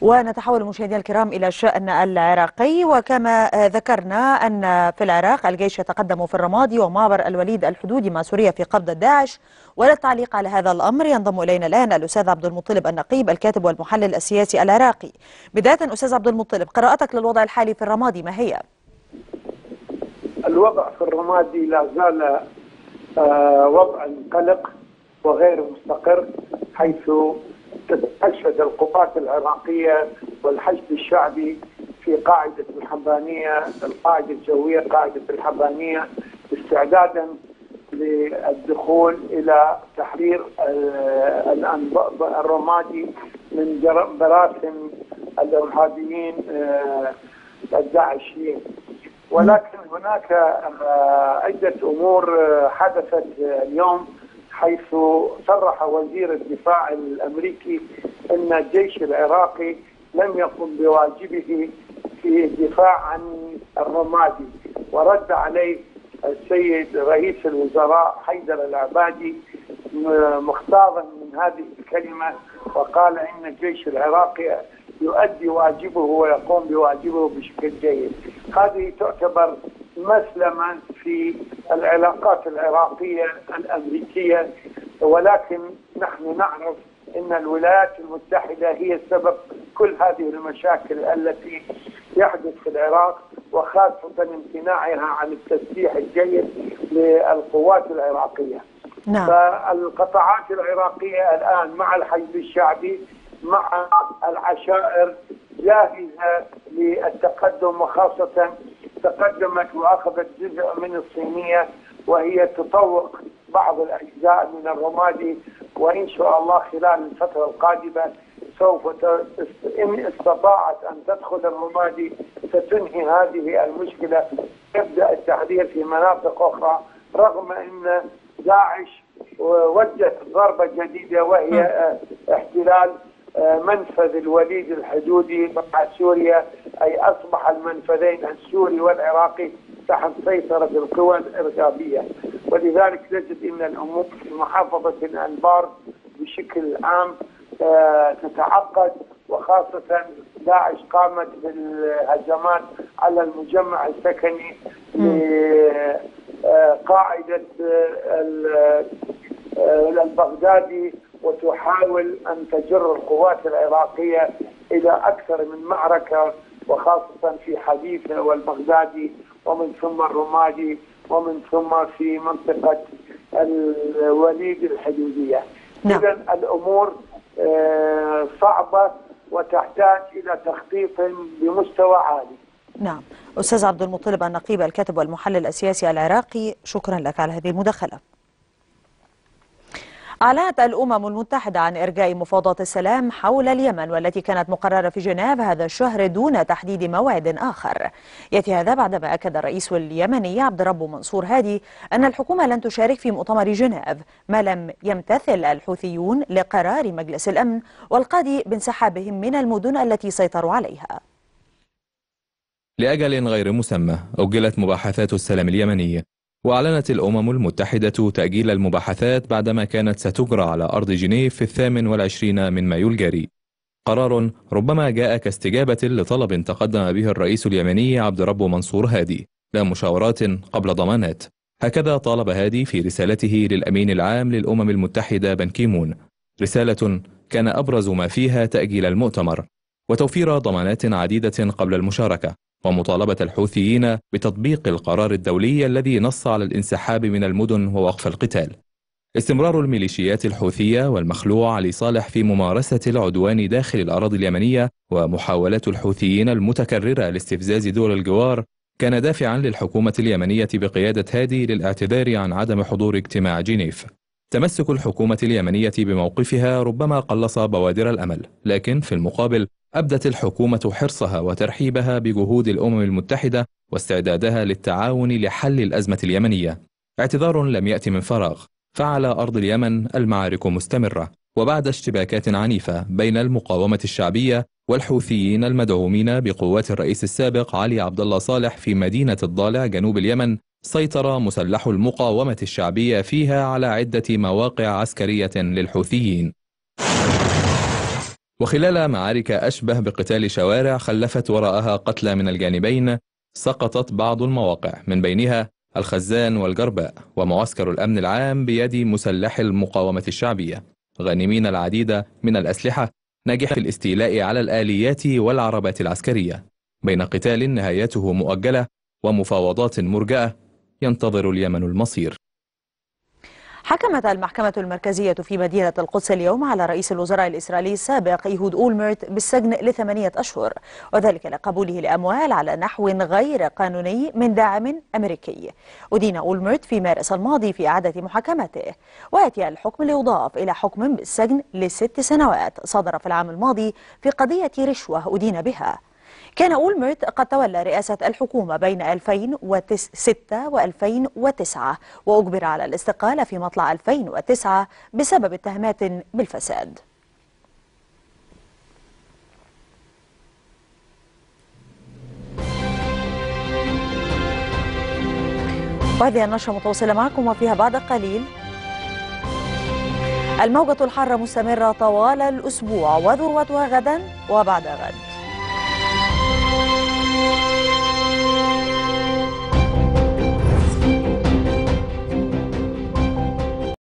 ونتحول مشاهدينا الكرام إلى الشأن العراقي. وكما ذكرنا أن في العراق الجيش يتقدم في الرمادي ومعبر الوليد الحدودي مع سوريا في قبضة داعش. وللتعليق على هذا الأمر ينضم إلينا الآن الأستاذ عبد المطلب النقيب الكاتب والمحلل السياسي العراقي. بداية أستاذ عبد المطلب قراءتك للوضع الحالي في الرمادي ما هي؟ الوضع في الرمادي لا زال آه، وضع قلق وغير مستقر حيث تتأشد القوات العراقية والحشد الشعبي في قاعدة الحبانية القاعدة الجوية قاعدة الحبانية استعدادا للدخول إلى تحرير آه، الرمادي من براثن الإرهابيين آه، الداعشيين. ولكن هناك آه، عدة أمور حدثت اليوم. حيث صرح وزير الدفاع الأمريكي أن الجيش العراقي لم يقم بواجبه في الدفاع عن الرمادي. ورد عليه السيد رئيس الوزراء حيدر العبادي مختارا من هذه الكلمة وقال إن الجيش العراقي يؤدي واجبه ويقوم بواجبه بشكل جيد. هذه تعتبر مسلما في العلاقات العراقية الأمريكية ولكن نحن نعرف أن الولايات المتحدة هي سبب كل هذه المشاكل التي يحدث في العراق وخاصة امتناعها عن التسليح الجيد للقوات العراقية نعم. فالقطاعات العراقية الآن مع الحزب الشعبي مع العشائر جاهزة للتقدم وخاصة تقدمت واخذت جزء من الصينية وهي تطوق بعض الأجزاء من الرمادي وإن شاء الله خلال الفترة القادمة سوف إن استطاعت أن تدخل الرمادي ستنهي هذه المشكلة. يبدأ التحرير في مناطق أخرى رغم إن داعش وجهت ضربة جديدة وهي احتلال منفذ الوليد الحدودي مع سوريا. أي أصبح المنفذين السوري والعراقي تحت سيطرة القوى الإرهابية. ولذلك نجد أن الأمور في محافظة الأنبار بشكل عام آه، تتعقد وخاصة داعش قامت بالهجمات على المجمع السكني لقاعدة آه، آه، البغدادي وتحاول أن تجر القوات العراقية إلى أكثر من معركة وخاصة في حديثة والبغدادي ومن ثم الرمادي ومن ثم في منطقة الوليد الحدودية. نعم. إذا الأمور آه، صعبة وتحتاج إلى تخطيط بمستوى عالي. نعم. أستاذ عبد المطلب النقيب الكاتب والمحلل السياسي العراقي شكرا لك على هذه المداخلة. أعلنت الأمم المتحدة عن إرجاء مفاوضات السلام حول اليمن والتي كانت مقررة في جنيف هذا الشهر دون تحديد موعد آخر. يأتي هذا بعدما أكد الرئيس اليمني عبد رب منصور هادي أن الحكومة لن تشارك في مؤتمر جنيف ما لم يمتثل الحوثيون لقرار مجلس الأمن والقاضي بانسحابهم من المدن التي سيطروا عليها. لأجل غير مسمى أجلت مباحثات السلام اليمني وأعلنت الأمم المتحدة تأجيل المباحثات بعدما كانت ستجرى على أرض جنيف في الثامن والعشرين من مايو الجاري. قرار ربما جاء كاستجابة لطلب تقدم به الرئيس اليمني عبد رب منصور هادي لا مشاورات قبل ضمانات. هكذا طالب هادي في رسالته للأمين العام للأمم المتحدة بن كيمون. رسالة كان أبرز ما فيها تأجيل المؤتمر. وتوفير ضمانات عديدة قبل المشاركة. ومطالبة الحوثيين بتطبيق القرار الدولي الذي نص على الانسحاب من المدن ووقف القتال. استمرار الميليشيات الحوثية والمخلوع علي صالح في ممارسة العدوان داخل الأراضي اليمنية ومحاولات الحوثيين المتكررة لاستفزاز دول الجوار كان دافعا للحكومة اليمنية بقيادة هادي للاعتذار عن عدم حضور اجتماع جنيف. تمسك الحكومة اليمنية بموقفها ربما قلص بوادر الأمل لكن في المقابل أبدت الحكومة حرصها وترحيبها بجهود الأمم المتحدة واستعدادها للتعاون لحل الأزمة اليمنية. اعتذار لم يأتي من فراغ. فعلى أرض اليمن المعارك مستمرة. وبعد اشتباكات عنيفة بين المقاومة الشعبية والحوثيين المدعومين بقوات الرئيس السابق علي عبد الله صالح في مدينة الضالع جنوب اليمن سيطر مسلح المقاومة الشعبية فيها على عدة مواقع عسكرية للحوثيين. وخلال معارك أشبه بقتال شوارع خلفت وراءها قتلى من الجانبين سقطت بعض المواقع من بينها الخزان والجرباء ومعسكر الأمن العام بيد مسلح المقاومة الشعبية. غانمين العديد من الأسلحة نجح في الاستيلاء على الآليات والعربات العسكرية. بين قتال نهايته مؤجلة ومفاوضات مرجئة ينتظر اليمن المصير. حكمت المحكمة المركزية في مدينة القدس اليوم على رئيس الوزراء الإسرائيلي السابق إيهود أولمرت بالسجن لثمانية أشهر وذلك لقبوله لأموال على نحو غير قانوني من داعم أمريكي. أدين أولمرت في مارس الماضي في إعادة محاكمته ويأتي الحكم ليضاف إلى حكم بالسجن لست سنوات صدر في العام الماضي في قضية رشوة أدين بها. كان أولمرت قد تولى رئاسة الحكومة بين 2006 و2009 وأجبر على الاستقالة في مطلع 2009 بسبب اتهامات بالفساد. وهذه النشرة متواصلة معكم وفيها بعد قليل. الموجة الحارة مستمرة طوال الأسبوع وذروتها غدا وبعد غد.